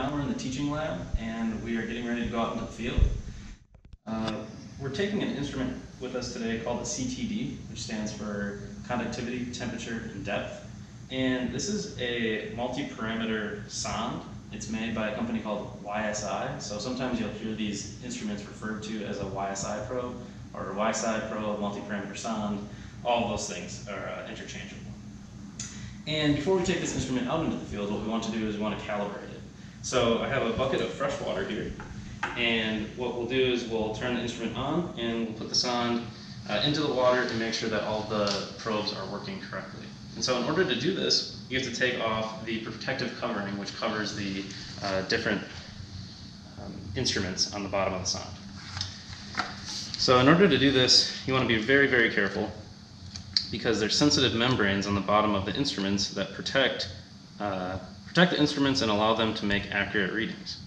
now we're in the teaching lab and we are getting ready to go out into the field. Uh, we're taking an instrument with us today called the CTD, which stands for Conductivity, Temperature, and Depth. And this is a multi-parameter sonde. It's made by a company called YSI. So sometimes you'll hear these instruments referred to as a YSI probe or a YSI probe, multi-parameter sonde. All those things are uh, interchangeable. And before we take this instrument out into the field, what we want to do is we want to calibrate. So I have a bucket of fresh water here. And what we'll do is we'll turn the instrument on and we'll put the sonde uh, into the water and make sure that all the probes are working correctly. And so in order to do this, you have to take off the protective covering which covers the uh, different um, instruments on the bottom of the sonde. So in order to do this, you want to be very, very careful because there's sensitive membranes on the bottom of the instruments that protect, uh, protect the instruments and allow them to make accurate readings.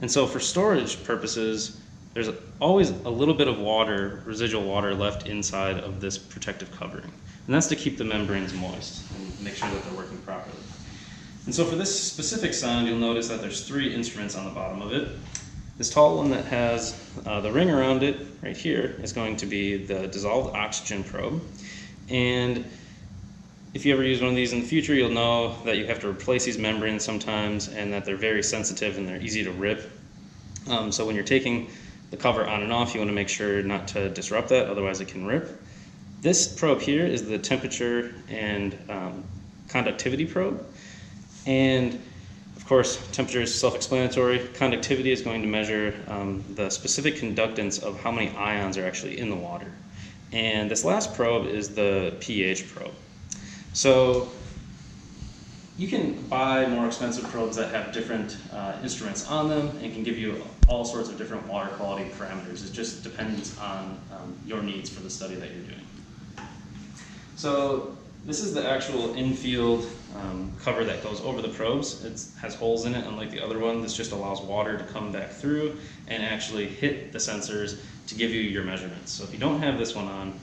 And so for storage purposes, there's always a little bit of water, residual water left inside of this protective covering. And that's to keep the membranes moist and make sure that they're working properly. And so for this specific sonde, you'll notice that there's three instruments on the bottom of it. This tall one that has uh, the ring around it right here is going to be the dissolved oxygen probe. And if you ever use one of these in the future, you'll know that you have to replace these membranes sometimes and that they're very sensitive and they're easy to rip. Um, so when you're taking the cover on and off, you want to make sure not to disrupt that, otherwise it can rip. This probe here is the temperature and um, conductivity probe. And of course, temperature is self-explanatory. Conductivity is going to measure um, the specific conductance of how many ions are actually in the water. And this last probe is the pH probe. So you can buy more expensive probes that have different uh, instruments on them and can give you all sorts of different water quality parameters. It just depends on um, your needs for the study that you're doing. So this is the actual infield um, cover that goes over the probes. It has holes in it, unlike the other one. This just allows water to come back through and actually hit the sensors to give you your measurements. So if you don't have this one on,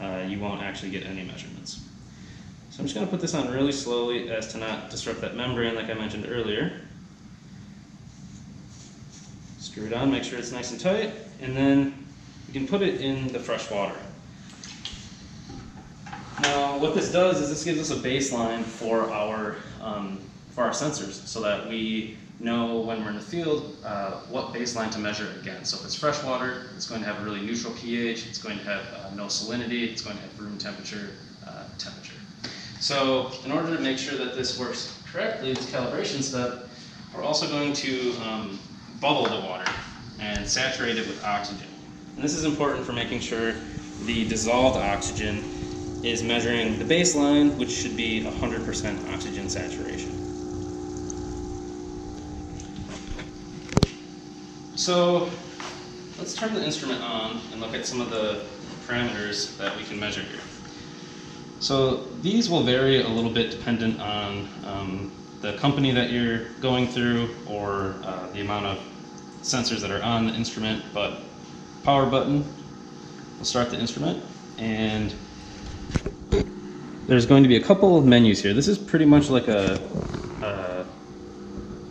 uh, you won't actually get any measurements. So I'm just going to put this on really slowly as to not disrupt that membrane like I mentioned earlier. Screw it on, make sure it's nice and tight, and then you can put it in the fresh water. Now what this does is this gives us a baseline for our, um, for our sensors so that we know when we're in the field uh, what baseline to measure against. So if it's fresh water, it's going to have a really neutral pH, it's going to have uh, no salinity, it's going to have room temperature, uh, temperature. So in order to make sure that this works correctly, this calibration step, we're also going to um, bubble the water and saturate it with oxygen. And this is important for making sure the dissolved oxygen is measuring the baseline, which should be 100% oxygen saturation. So let's turn the instrument on and look at some of the parameters that we can measure here. So these will vary a little bit dependent on um, the company that you're going through or uh, the amount of sensors that are on the instrument, but power button will start the instrument and there's going to be a couple of menus here. This is pretty much like a, a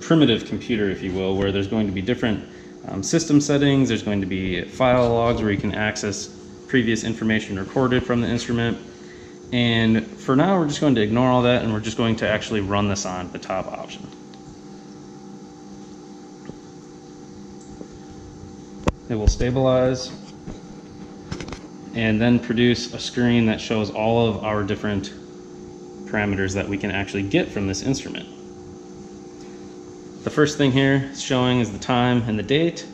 primitive computer, if you will, where there's going to be different um, system settings, there's going to be file logs where you can access previous information recorded from the instrument. And for now, we're just going to ignore all that and we're just going to actually run this on the top option. It will stabilize and then produce a screen that shows all of our different parameters that we can actually get from this instrument. The first thing here it's showing is the time and the date.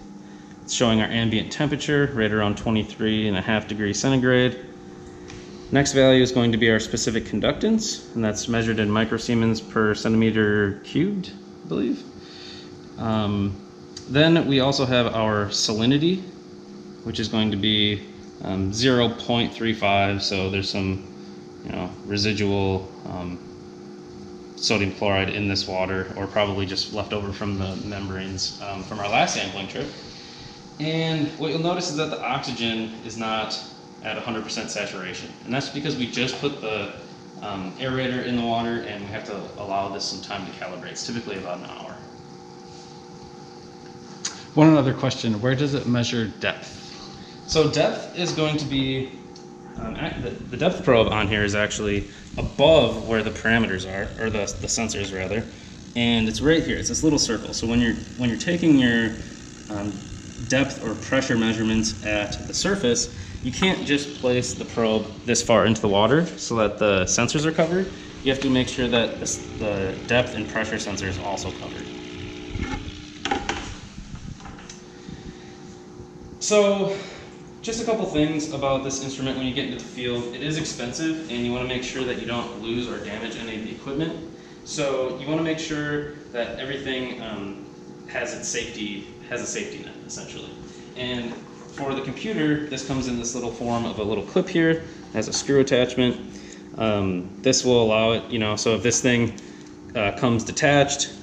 It's showing our ambient temperature right around 23 and a half degrees centigrade. Next value is going to be our specific conductance, and that's measured in microsiemens per centimeter cubed, I believe. Um, then we also have our salinity, which is going to be um, 0.35, so there's some you know, residual um, sodium chloride in this water, or probably just left over from the membranes um, from our last sampling trip. And what you'll notice is that the oxygen is not at 100% saturation. And that's because we just put the um, aerator in the water and we have to allow this some time to calibrate. It's typically about an hour. One other question: Where does it measure depth? So depth is going to be, um, the, the depth probe on here is actually above where the parameters are, or the, the sensors rather, and it's right here. It's this little circle. So when you're when you're taking your um, depth or pressure measurements at the surface, you can't just place the probe this far into the water so that the sensors are covered. You have to make sure that the, the depth and pressure sensor is also covered. So, just a couple things about this instrument when you get into the field. It is expensive, and you want to make sure that you don't lose or damage any of the equipment. So, you want to make sure that everything um, has its safety has a safety net essentially. And for the computer, this comes in this little form of a little clip here, has a screw attachment. Um, this will allow it, you know, so if this thing uh, comes detached,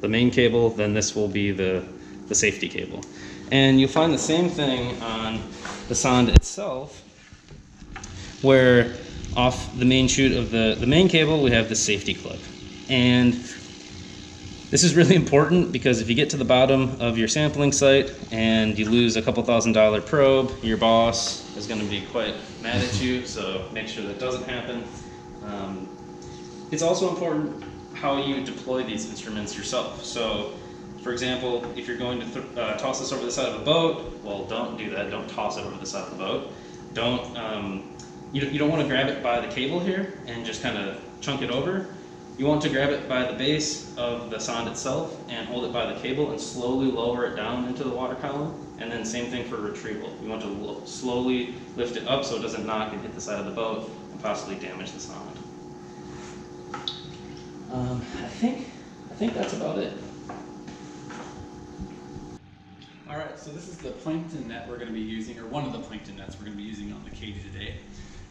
the main cable, then this will be the, the safety cable. And you'll find the same thing on the sonde itself, where off the main chute of the, the main cable, we have the safety clip. And this is really important because if you get to the bottom of your sampling site and you lose a couple thousand dollar probe, your boss is going to be quite mad at you, so make sure that doesn't happen. Um, it's also important how you deploy these instruments yourself. So, for example, if you're going to uh, toss this over the side of a boat, well, don't do that. Don't toss it over the side of the boat. Don't um, you, you don't want to grab it by the cable here and just kind of chunk it over. You want to grab it by the base of the sonde itself and hold it by the cable and slowly lower it down into the water column. And then same thing for retrieval. You want to slowly lift it up so it doesn't knock and hit the side of the boat and possibly damage the sonde. Um, I think I think that's about it. All right, so this is the plankton net we're going to be using, or one of the plankton nets we're going to be using on the Katy today.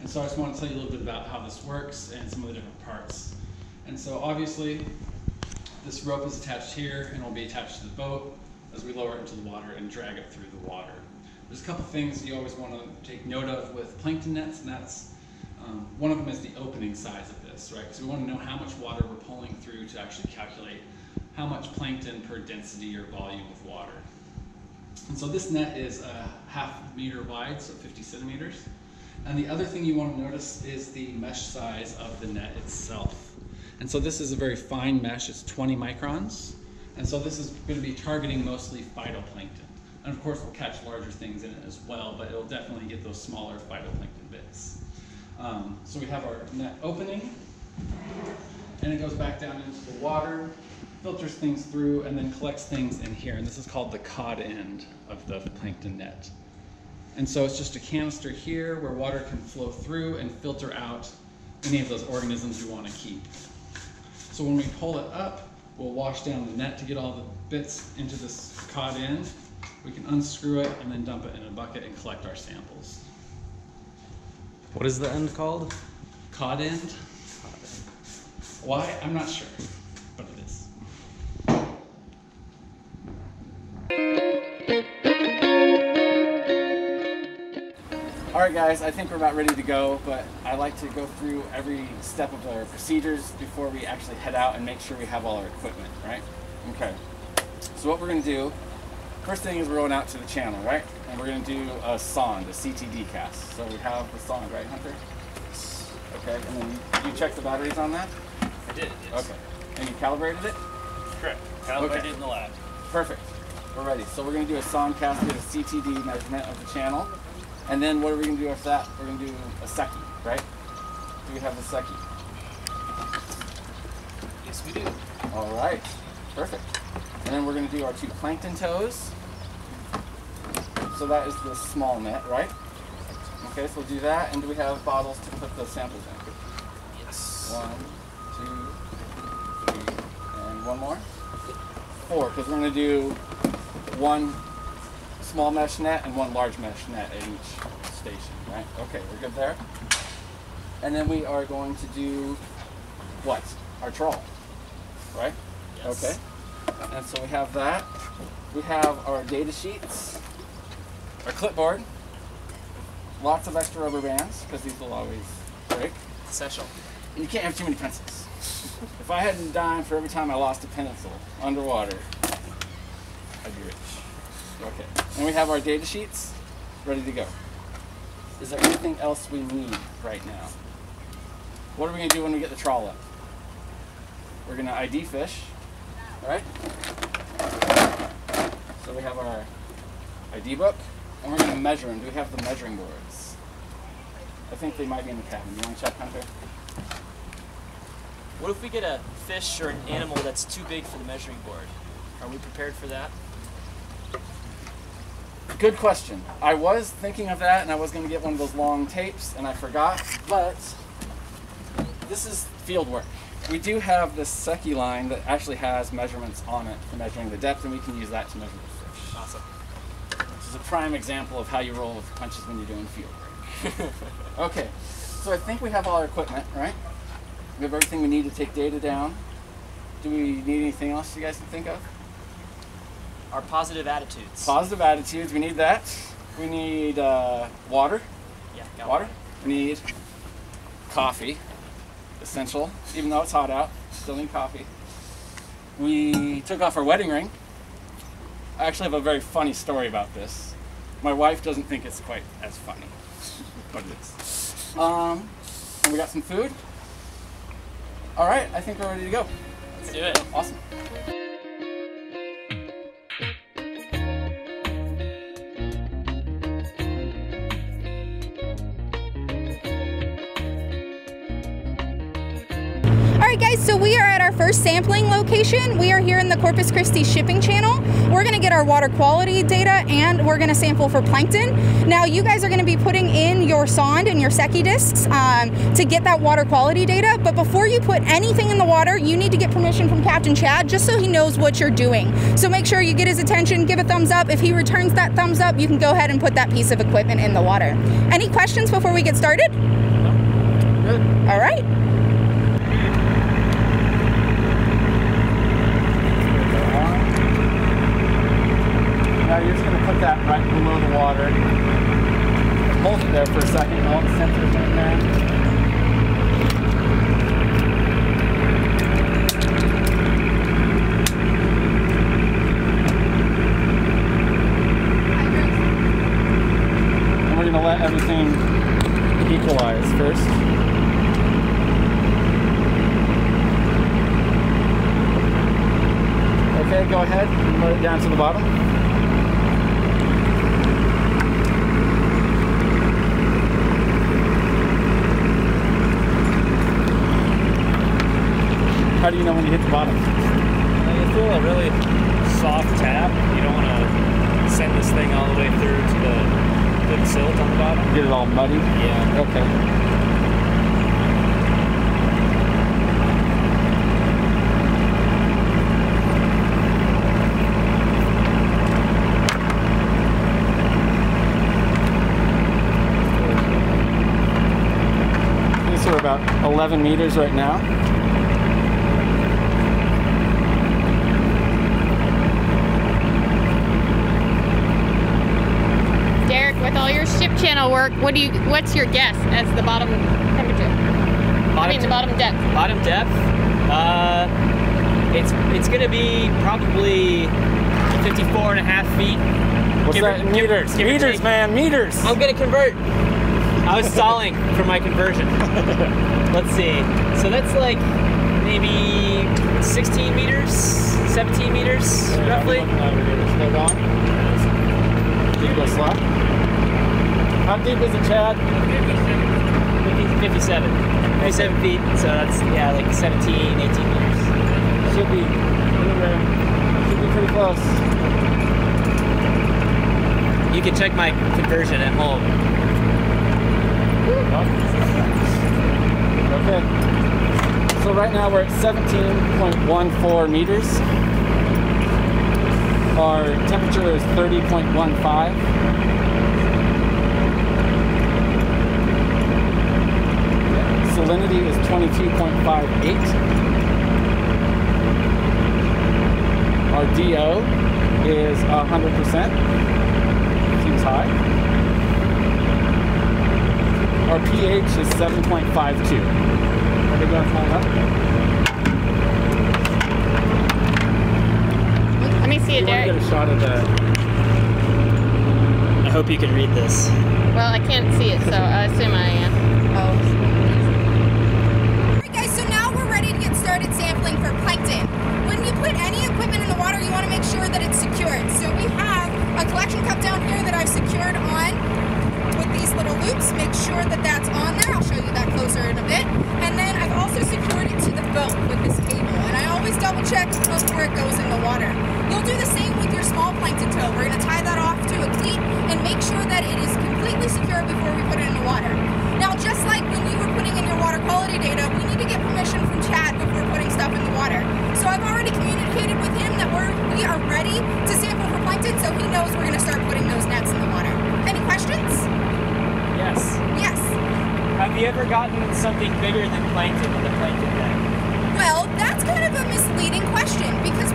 And so I just want to tell you a little bit about how this works and some of the different parts. And so obviously, this rope is attached here and will be attached to the boat as we lower it into the water and drag it through the water. There's a couple things you always want to take note of with plankton nets, and that's um, one of them is the opening size of this, right? Because we want to know how much water we're pulling through to actually calculate how much plankton per density or volume of water. And so this net is a half meter wide, so 50 centimeters. And the other thing you want to notice is the mesh size of the net itself. And so this is a very fine mesh, it's 20 microns. And so this is going to be targeting mostly phytoplankton. And of course we'll catch larger things in it as well, but it'll definitely get those smaller phytoplankton bits. Um, so we have our net opening, and it goes back down into the water, filters things through, and then collects things in here. And this is called the cod end of the plankton net. And so it's just a canister here where water can flow through and filter out any of those organisms you want to keep. So when we pull it up, we'll wash down the net to get all the bits into this cod end. We can unscrew it and then dump it in a bucket and collect our samples. What is the end called? Cod end? Cod end. Why? I'm not sure, Guys, I think we're about ready to go, but I like to go through every step of our procedures before we actually head out and make sure we have all our equipment, right? Okay. So what we're gonna do, first thing is we're going out to the channel, right? And we're gonna do a sonde, a CTD cast. So we have the sonde, right, Hunter? Okay, and then you, you checked the batteries on that? I did. yes. Okay. And you calibrated it? Correct. Calibrated in the lab. Perfect. We're ready. So we're going to do a sonde cast with a CTD measurement of the channel. And then what are we going to do after that? We're going to do a Secchi, right? Do we have the Secchi? Yes, we do. All right. Perfect. And then we're going to do our two plankton tows. So that is the small net, right? Okay, so we'll do that. And do we have bottles to put the samples in? Yes. One, two, three, and one more. Four, because we're going to do one small mesh net and one large mesh net at each station, right? Okay, we're good there. And then we are going to do what? Our trawl, right? Yes. Okay. And so we have that. We have our data sheets, our clipboard, lots of extra rubber bands because these will always break. Essential. And you can't have too many pencils. if I hadn't dime for every time I lost a pencil underwater, I'd be rich. Okay. And we have our data sheets ready to go. Is there anything else we need right now? What are we gonna do when we get the trawl up? We're gonna ID fish, right? So we have our ID book, and we're gonna measure them. Do we have the measuring boards? I think they might be in the cabin. You wanna check, Hunter? What if we get a fish or an animal that's too big for the measuring board? Are we prepared for that? Good question. I was thinking of that, and I was going to get one of those long tapes, and I forgot. But this is field work. We do have this Secchi line that actually has measurements on it for measuring the depth, and we can use that to measure the fish. Awesome. This is a prime example of how you roll with punches when you're doing field work. okay, so I think we have all our equipment, right? We have everything we need to take data down. Do we need anything else you guys can think of? Our positive attitudes. Positive attitudes, we need that. We need uh, water. yeah, got Water. We need coffee. Essential. Even though it's hot out, still need coffee. We took off our wedding ring. I actually have a very funny story about this. My wife doesn't think it's quite as funny, but it is. Um, and we got some food. All right, I think we're ready to go. Let's do it. Awesome. So we are at our first sampling location. We are here in the Corpus Christi shipping channel. We're gonna get our water quality data and we're gonna sample for plankton. Now, you guys are gonna be putting in your sonde and your Secchi discs um, to get that water quality data. But before you put anything in the water, you need to get permission from Captain Chad just so he knows what you're doing. So make sure you get his attention, give a thumbs up. If he returns that thumbs up, you can go ahead and put that piece of equipment in the water. Any questions before we get started? Good. All right. Now you're just gonna put that right below the water. Hold it there for a second. All the sensors in there. And we're gonna let everything equalize first. Okay, go ahead. Let it down to the bottom. How do you know when you hit the bottom? You feel a really soft tap. You don't want to send this thing all the way through to the, to the silt on the bottom. Get it all muddy? Yeah. Okay. These are about 11 meters right now. Derek, with all your ship channel work, what do you? What's your guess as the bottom temperature? I mean, the bottom depth. Bottom depth. Uh, it's it's gonna be probably 54 and a half feet. What's Give that in meters? give or meters, man, meters. I'm gonna convert. I was stalling for my conversion. Let's see. So that's like maybe 16 meters, 17 meters, roughly. Hold on. Deep go slap. How deep is it, Chad? 50, 57. 57 feet. So that's yeah, like 17, 18 meters. Should be. Should be pretty close. You can check my conversion at home. Okay. So right now we're at 17.14 meters. Our temperature is 30.15. Salinity is 22.58. Our DO is 100%. Seems high. Our pH is 7.52. Are they going to line up? Let me see You it, want to Derek. get a shot of the I hope you can read this. Well, I can't see it, so I assume I am. Oh. Alright guys, so now we're ready to get started sampling for plankton. When you put any equipment in the water, you want to make sure that it's secured. So we have a collection cup down here that I've secured on with these little loops. Make sure that that's on there. I'll show you that closer in a bit. And then I've also secured it to the boat with this cable. And I always double check before it goes in the water. You'll do the same with your small plankton tow. We're going to tie that off to a cleat and make sure that it is completely secure before we put it in the water. Now, just like when you were putting in your water quality data, we need to get permission from Chad before putting stuff in the water. So I've already communicated with him that we're we are ready to sample for plankton, so he knows we're going to start putting those nets in the water. Any questions? Have you ever gotten something bigger than plankton with a plankton net? Well, that's kind of a misleading question because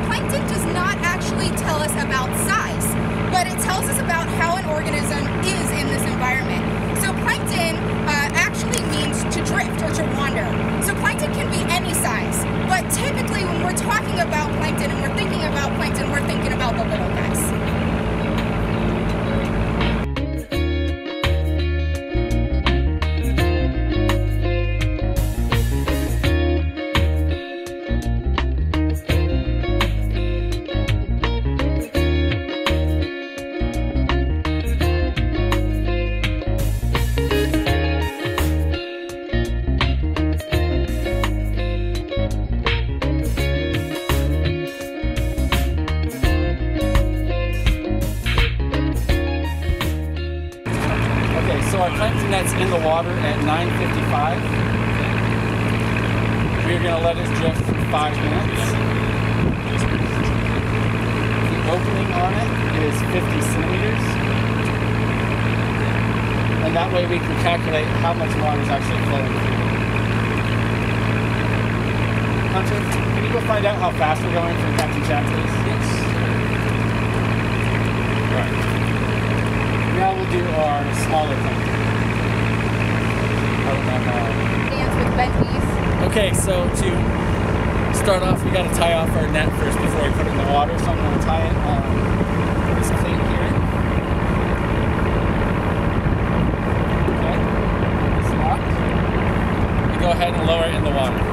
can find out how fast we're going from Captain Chad, please? Yes. Right. Now we'll do our smaller plankton. Uh, Dance with Bentley's. Okay, so to start off, we got to tie off our net first before we put it in the water. So I'm going to tie it on this cleat here. Okay, it's locked. We go ahead and lower it in the water.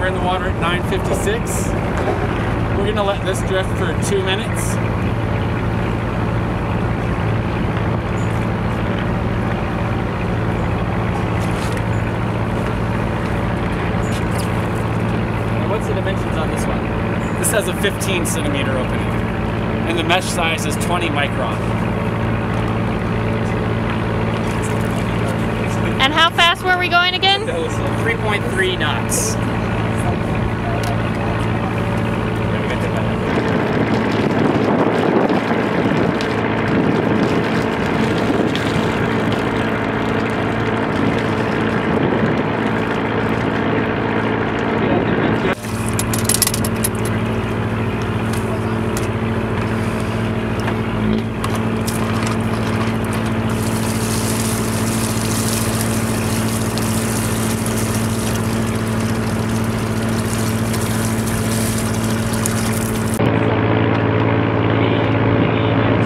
We're in the water at 9:56. We're gonna let this drift for two minutes. What's the dimensions on this one? This has a 15 centimeter opening, and the mesh size is 20 micron. And how fast were we going again? 3.3 knots.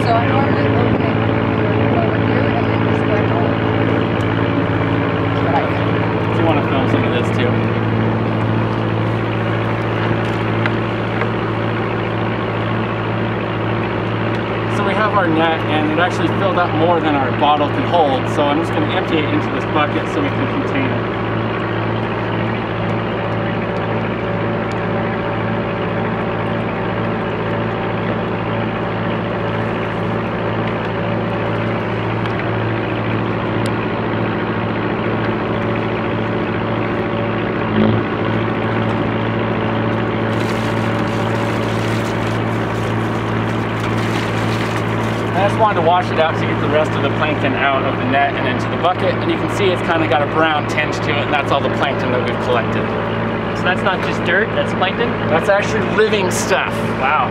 So I normally open over here and then just go home. That's what I do. If you want to film some of this too. So we have our net and it actually filled up more than our bottle can hold. So I'm just going to empty it into this bucket so we can contain it. To wash it out to get the rest of the plankton out of the net and into the bucket. And you can see it's kind of got a brown tinge to it, and that's all the plankton that we've collected. So that's not just dirt, that's plankton? That's actually living stuff. Wow.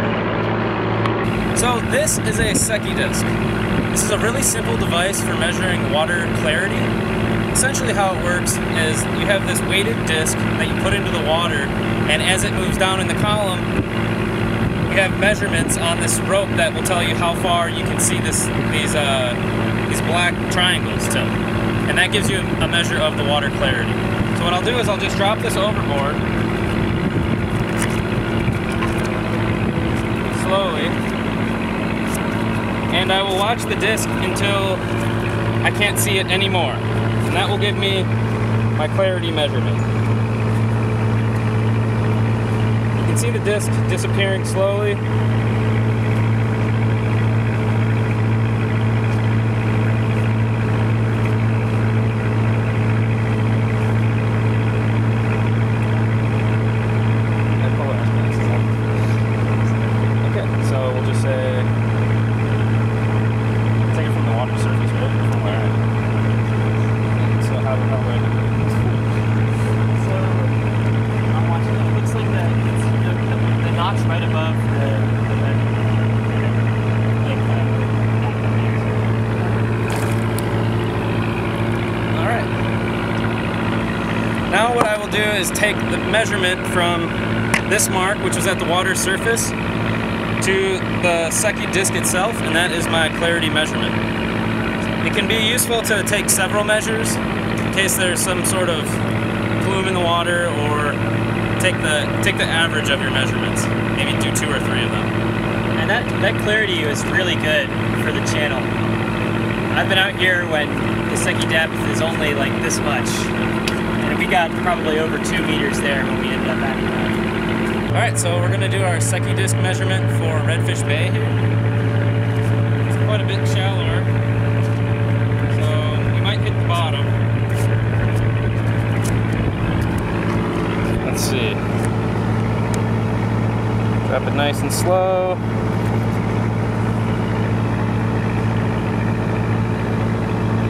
So this is a Secchi disc. This is a really simple device for measuring water clarity. essentially how it works is you have this weighted disc that you put into the water, and as it moves down in the column, you have measurements on this rope that will tell you how far you can see this these uh, these black triangles till, and that gives you a measure of the water clarity. So what I'll do is I'll just drop this overboard slowly, and I will watch the disc until I can't see it anymore, and that will give me my clarity measurement. You can see the disc disappearing slowly. Okay, so we'll just say take it from the water surface, right? From where? So how how would I do it? So I'm watching. It looks like that. It's the, the, the notch right above the. the like, All right. Now what I will do is take the measurement from this mark, which was at the water surface, to the Secchi disc itself, and that is my clarity measurement. It can be useful to take several measures in case there's some sort of plume in the water, or take the take the average of your measurements. Maybe do two or three of them. and that that clarity is really good for the channel. I've been out here when the Secchi depth is only like this much, we got probably over two meters there when we ended up at. All right, so we're gonna do our Secchi disc measurement for Redfish Bay here. It's quite a bit shallower, so we might hit the bottom. Let's see. Drop it nice and slow.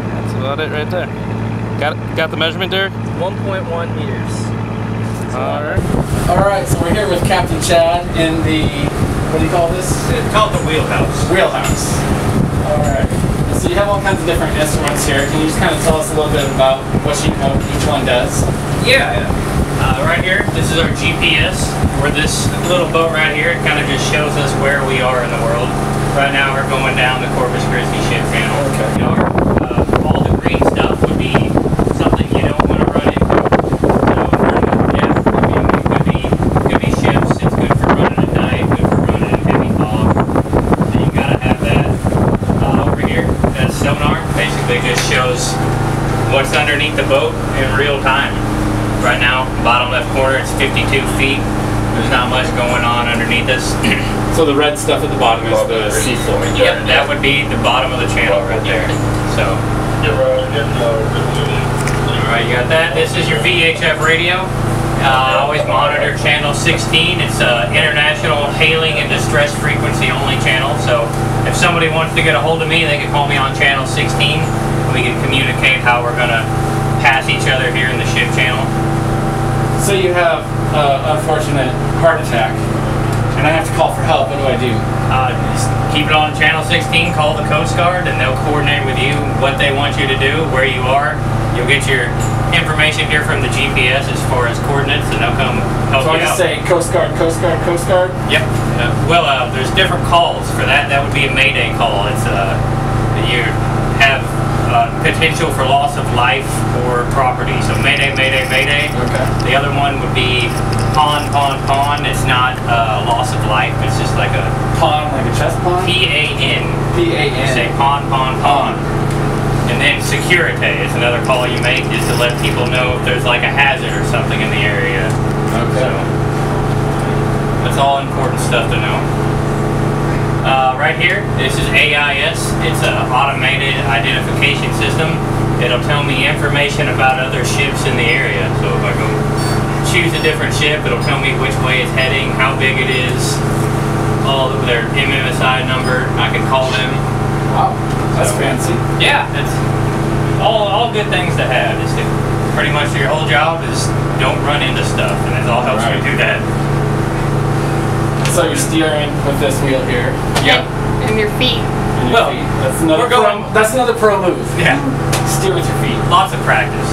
That's about it right there. Got got the measurement, Derek? 1.1 meters. All right. All right, so we're here with Captain Chad in the what do you call this? Call it the wheelhouse. Wheelhouse. All right. So you have all kinds of different instruments here. Can you just kind of tell us a little bit about what you know each one does? Yeah. Uh, right here, this is our GPS. Where this little boat right here, it kind of just shows us where we are in the world. Right now, we're going down the Corpus Christi ship channel. Okay. You know, uh, all the green stuff would be something you don't want to run into. You know, yeah, I mean, it could be, could be ships. It's good for running at night, good for running in heavy fog. So you gotta have that. Uh, over here, that sonar basically just shows what's underneath the boat in real time. Right now, bottom left corner, it's 52 feet. There's not much going on underneath us. So the red stuff at the bottom is the seafloor. yep, that would be the bottom of the channel right there. So, alright, you got that. This is your VHF radio. Uh, I always monitor channel 16. It's uh, international hailing and distress frequency only channel. So if somebody wants to get a hold of me, they can call me on channel 16. And we can communicate how we're gonna pass each other here in the ship channel. So you have uh, unfortunate heart attack, and I have to call for help. What do I do? Uh, just keep it on channel 16. Call the Coast Guard, and they'll coordinate with you what they want you to do, where you are. You'll get your information here from the GPS as far as coordinates, and they'll come help So I you just out. say Coast Guard, Coast Guard, Coast Guard. Yep. Uh, well, uh, there's different calls for that. That would be a Mayday call. It's uh, you have potential for loss of life or property. So Mayday, Mayday, Mayday. Okay. The other one would be pawn, pawn, pawn. It's not uh, loss of life. It's just like a Pawn, like a chess pawn. P A N. P A You say N. pawn, pawn, pawn. And then securite is another call you make is to let people know if there's like a hazard or something in the area. Okay. So that's all important stuff to know. Right here, this is AIS. It's an automated identification system. It'll tell me information about other ships in the area. So if I go choose a different ship, it'll tell me which way it's heading, how big it is, all of their MMSI number. I can call them. Wow, that's So- fancy. Yeah, it's all all good things to have. It's pretty much your whole job is don't run into stuff, and it all helps Right. you do that. So you're steering with this wheel here. Yep. And your feet. in your Well, feet. That's another we're going- pro, That's another pro move. Yeah. Steer with your feet. Lots of practice.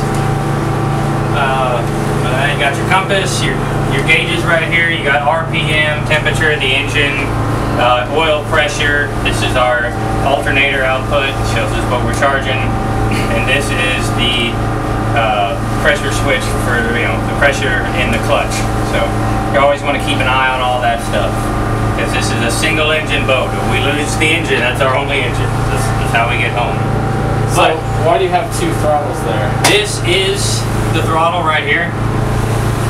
Uh, uh, you got your compass, your your gauges right here. You got RPM, temperature of the engine, uh, oil pressure. This is our alternator output. It shows us what we're charging, and this is the uh, pressure switch for you know the pressure in the clutch. So you always want to keep an eye on all that stuff. Because this is a single engine boat. If we lose the engine, that's our only engine. That's, that's how we get home. So But why do you have two throttles there? this is the throttle right here.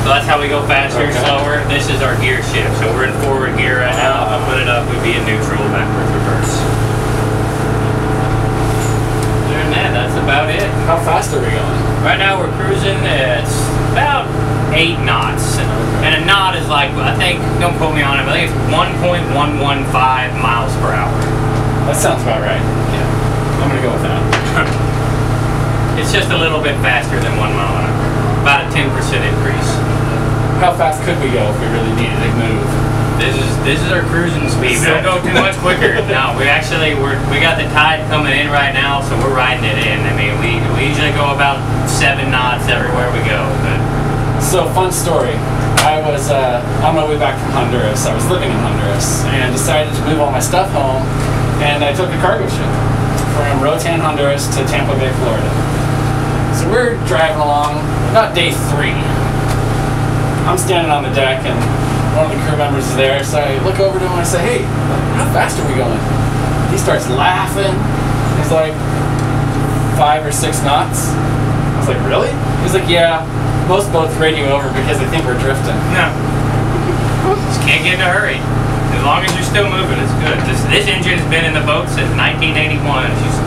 So that's how we go faster, Okay. slower. This is our gear shift. So we're in forward gear right now. If I put it up, we'd be in neutral, backwards, reverse. Other than that, that's about it. How fast are we going? Right now we're cruising at about eight knots. And a knot is like, I think, don't quote me on it, but I think it's 1.115 miles per hour. That sounds about right. Yeah. I'm gonna go with that. It's just a little bit faster than one mile an hour. About a 10% increase. How fast could we go if we really needed to move? This is this is our cruising speed. We don't go too much quicker. No, we actually we're we got the tide coming in right now, so we're riding it in. I mean, we we usually go about seven knots everywhere we go. But So, fun story. I was uh, on my way back from Honduras. I was living in Honduras and decided to move all my stuff home. And I took a cargo ship from Roatan, Honduras to Tampa Bay, Florida. So we're driving along, about day three. I'm standing on the deck and one of the crew members is there. So I look over to him and I say, hey, how fast are we going? He starts laughing. He's like, five or six knots. I was like, really? He's like, yeah. Most boats radio over because they think we're drifting. no, just can't get in a hurry. As long as you're still moving, it's good. This this engine's been in the boat since 1981. She's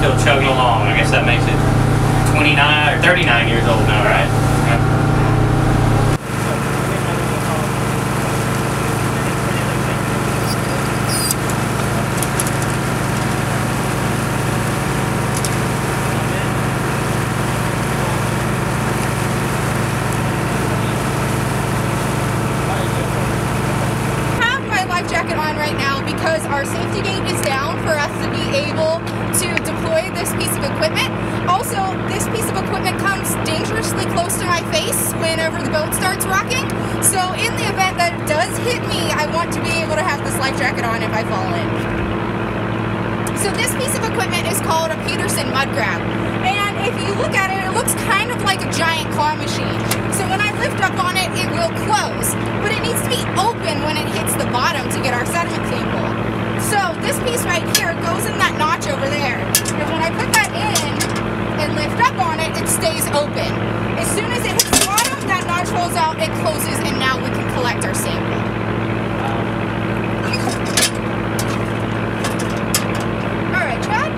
still chugging along. I guess that makes it 29 or 39 years old now, right? Yeah. have my life jacket on right now because our safety gate is down for us to be able to deploy this piece of equipment. Also, this piece of equipment comes dangerously close to my face whenever the boat starts rocking. So in the event that it does hit me, I want to be able to have this life jacket on if I fall in. So this piece of equipment is called a Petersen mud grab. And if you look at it, it looks kind of like a giant claw machine. So when I lift up on it, it will close. But it needs to be open when it hits the bottom to get our sediment sample. So this piece right here goes in that notch over there. And when I put that in and lift up on it, it stays open. As soon as it hits the bottom, that notch rolls out, it closes, and now we can collect our sample. All right, Chad?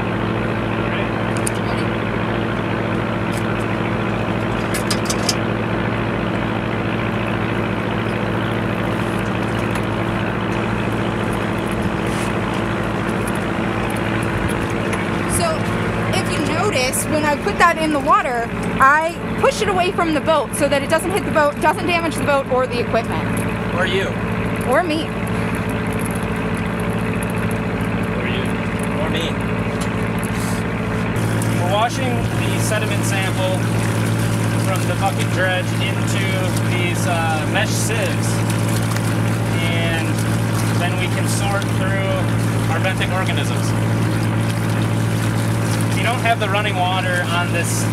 Ready? So, if you notice, when In the water, I push it away from the boat so that it doesn't hit the boat, doesn't damage the boat or the equipment, Or you. or me. Or you. Or me. We're washing the sediment sample from the bucket dredge into these uh, mesh sieves. And then we can sort through our benthic organisms. If you don't have the running water on this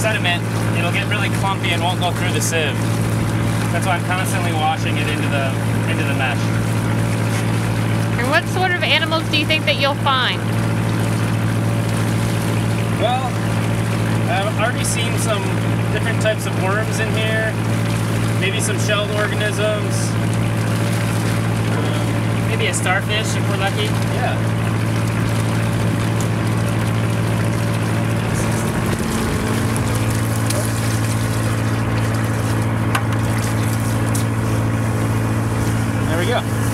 sediment, it'll get really clumpy and won't go through the sieve. That's why I'm constantly washing it into the into the mesh. And what sort of animals do you think that you'll find? Well, I've already seen some different types of worms in here. Maybe some shelled organisms. Um, maybe a starfish if we're lucky. Yeah. There we go.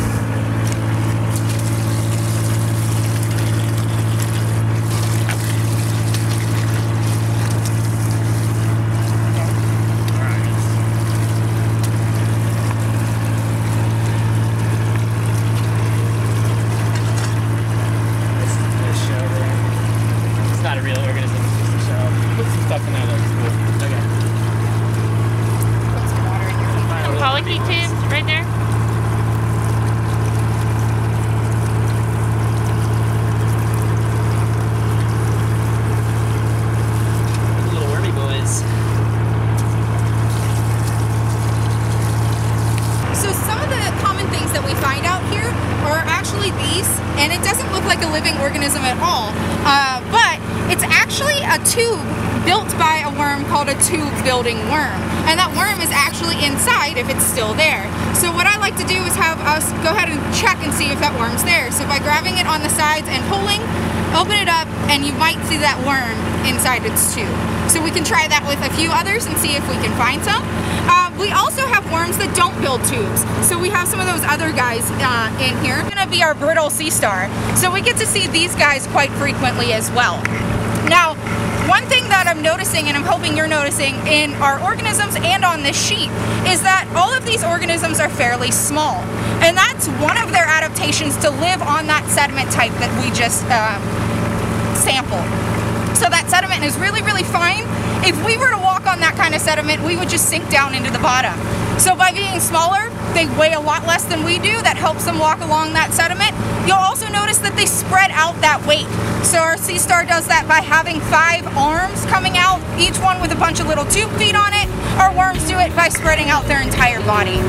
living organism at all. Uh, but it's actually a tube built by a worm called a tube building worm. And that worm is actually inside if it's still there. So what I like to do is have us go ahead and check and see if that worm's there. So by grabbing it on the sides and pulling, open it up and you might see that worm inside its tube. So we can try that with a few others and see if we can find some. Uh, we also have worms that don't build tubes. So we have some of those other guys uh, in here. Gonna be our brittle sea star. So we get to see these guys quite frequently as well. Now, one thing that I'm noticing, and I'm hoping you're noticing, in our organisms and on this sheet, is that all of these organisms are fairly small. And that's one of their adaptations to live on that sediment type that we just um, sampled. So that sediment is really, really fine. If we were to walk on that kind of sediment, we would just sink down into the bottom. So by being smaller, they weigh a lot less than we do. That helps them walk along that sediment. You'll also notice that they spread out that weight. So our sea star does that by having five arms coming out, each one with a bunch of little tube feet on it. Our worms do it by spreading out their entire body.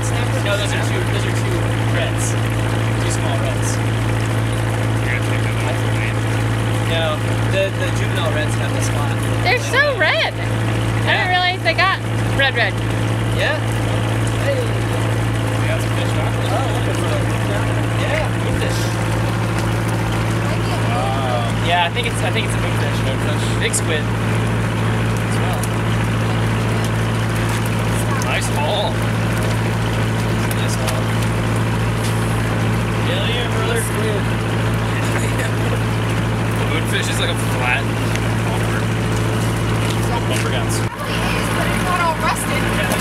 red snapper? No, those are two. Those are two reds. Two small reds. No, the the juvenile reds have the spot. They're so red. Yeah. I didn't realize they got red red. Yeah. Hey. We got some fish, huh? Oh, look at that. Yeah, bluefish. Um, yeah, I think it's I think it's a big fish. Big fish. Big squid. As well. Nice haul. squid. squid. Moonfish is like a flat bumper. It's all bumper guns. It's all rusted. Yeah.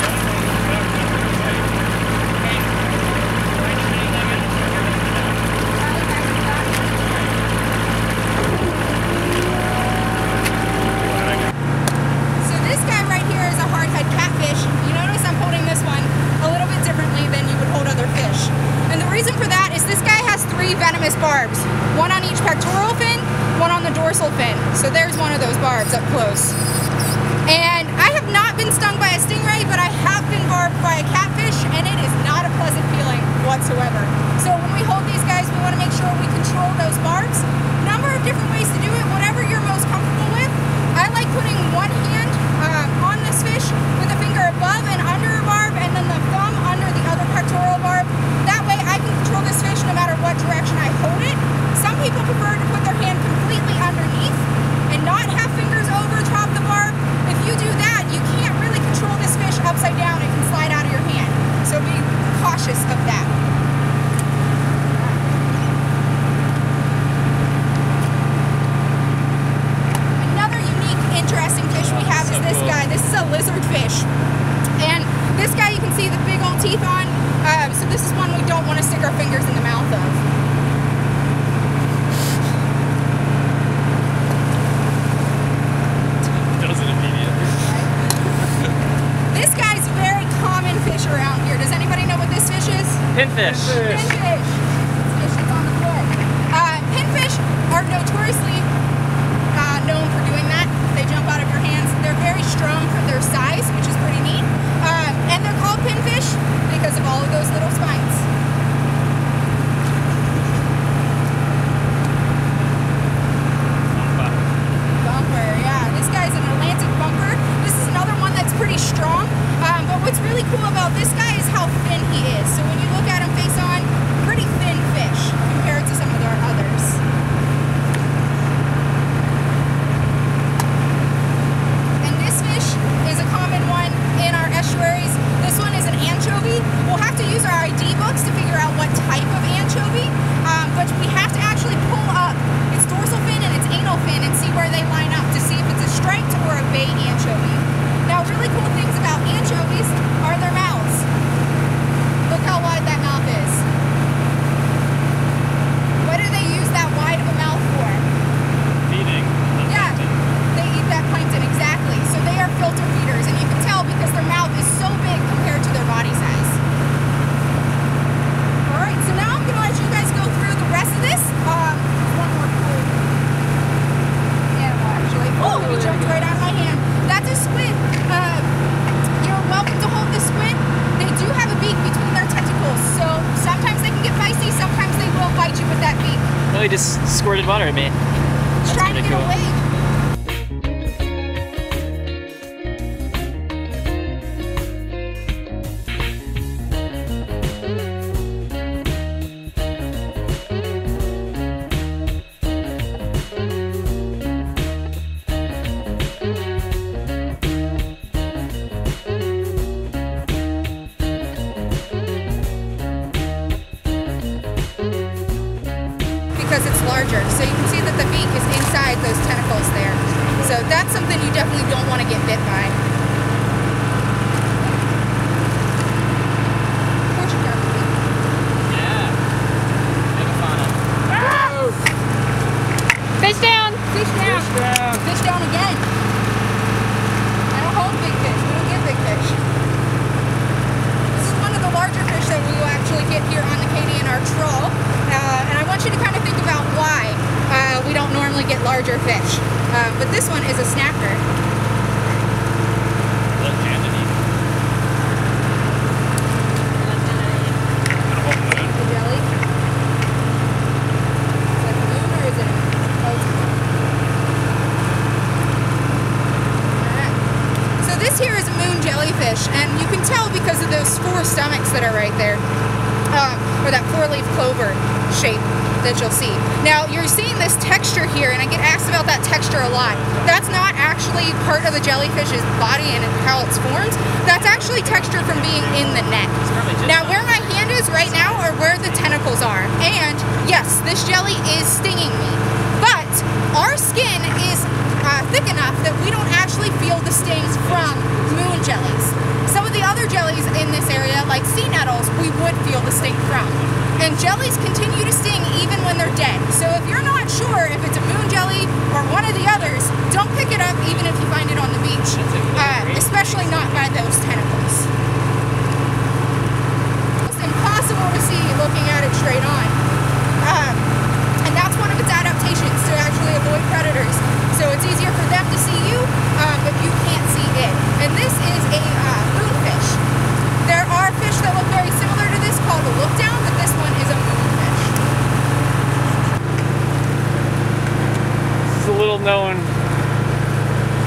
little known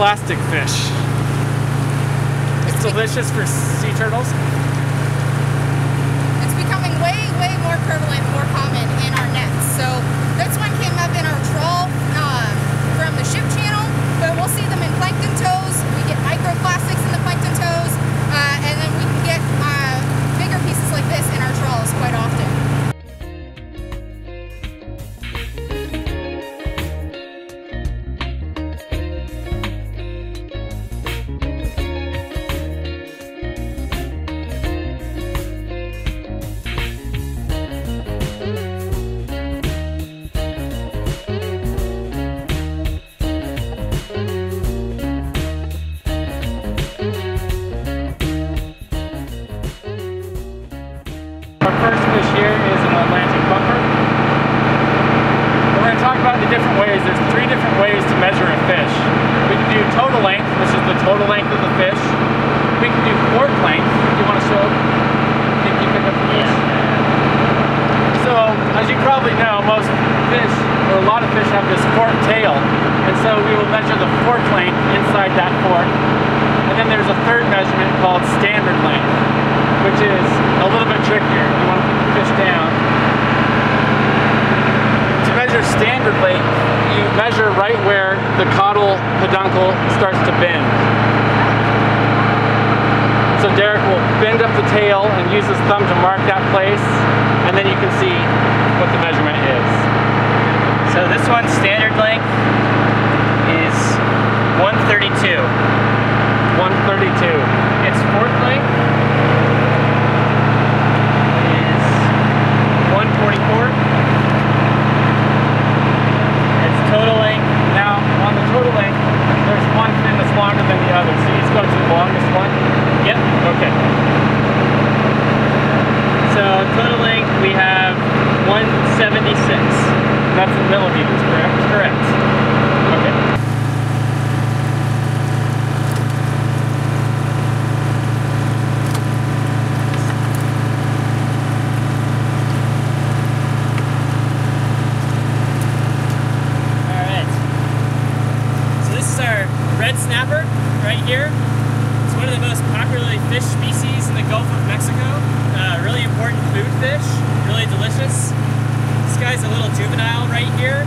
plastic fish. It's, it's delicious for sea turtles. It's becoming way, way more prevalent, more common in our nets. So this one came up in our trawl uh, from the ship channel, but we'll see them in plankton tows. We get microplastics in the plankton tows, uh, and then we can get uh, bigger pieces like this in our trawls quite often. Tail and use his thumb to mark that place, and then you can see what the measurement is. So this one's standard length is 132. 132. Its fork length is 144. Its total length Now, on the total length, there's one fin that's longer than the other. So you just go to the longest one. Yep. Okay. So total length we have 176. That's in millimeters, correct? Correct. Okay. All right. So this is our red snapper right here. It's one of the most popularly fished species in the Gulf of Mexico. Uh, really important food fish, really delicious. This guy's a little juvenile right here.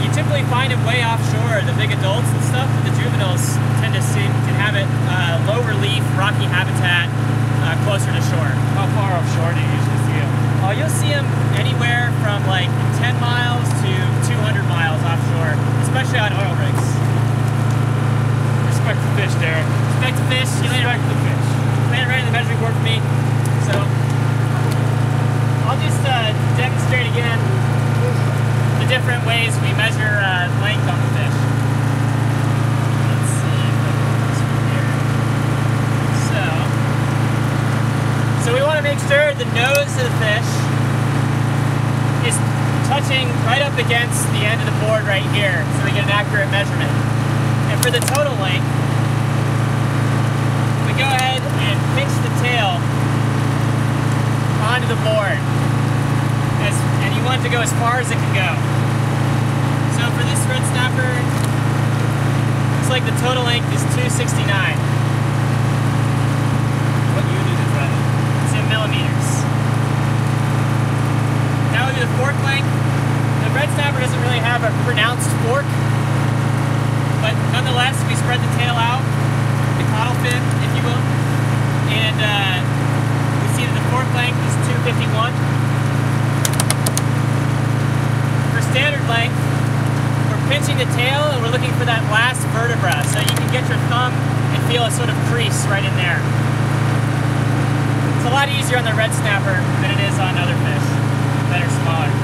You typically find him way offshore, the big adults and stuff, but the juveniles tend to see, inhabit uh, low relief, rocky habitat uh, closer to shore. How far offshore do you usually see them? Oh, you'll see them anywhere from like 10 miles to 200 miles offshore, especially on oil rigs. Respect the fish, Derek. Respect the fish. You landed, Respect the fish. landed right in the measuring board for me. So I'll just uh, demonstrate again the different ways measure uh, length on the fish. Let's see if I can this from here. So, so we want to make sure the nose of the fish is touching right up against the end of the board right here, so we get an accurate measurement. And for the total length, we go ahead and pinch the tail onto the board. As, and you want it to go as far as it can go. So for this red snapper, looks like the total length is 269. What unit is that? It's in millimeters. Now we do the fork length. The red snapper doesn't really have a pronounced fork, but nonetheless, we spread the tail out, the caudal fin, if you will, and uh, we see that the fork length is 251. For standard length, pinching the tail and we're looking for that last vertebra, so you can get your thumb and feel a sort of crease right in there. It's a lot easier on the red snapper than it is on other fish that are smaller.